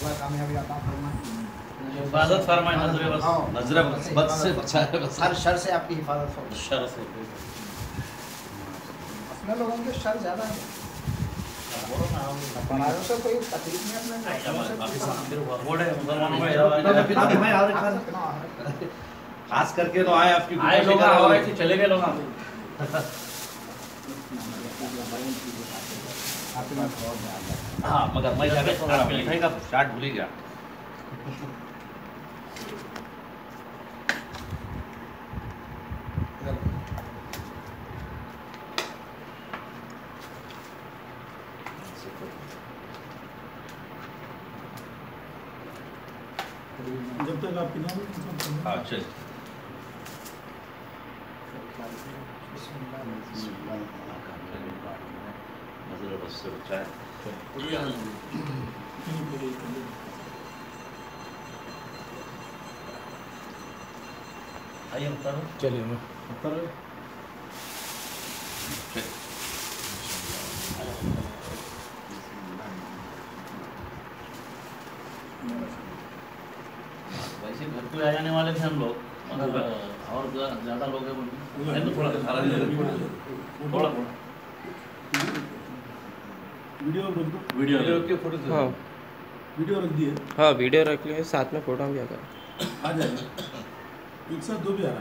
कामयाबी हिफाजत फरमाए नजरे बस। हाँ। नजरे बस बद से बचाए बस। हर शर से आपकी हिफाजत हो शर से। अपने लोगों के शर ज़्यादा है। से कोई तकलीफ़ नहीं अपने है। कितना है? खास करके तो आए आपकी आए लोग चले गए लोग हाँ? मगर मैं कहता हूँ मिठाई का चाट भूल ही गया। जब तक आपकी नाम हाँ चल। नजरे बस से बचाए आइए उतारो चलिए मैं चल वैसे घर पे आ जाने वाले थे हम लोग और ज़्यादा लोग हैं तो थोड़ा। थोड़ा थोड़ा वीडियो रख दो वीडियो के फ़ोटो हाँ। वीडियो रख दिए हाँ। वीडियो रख लिए साथ में फ़ोटो भी आ गया। आ जाएगा। एक साथ दो भी आ रहा है।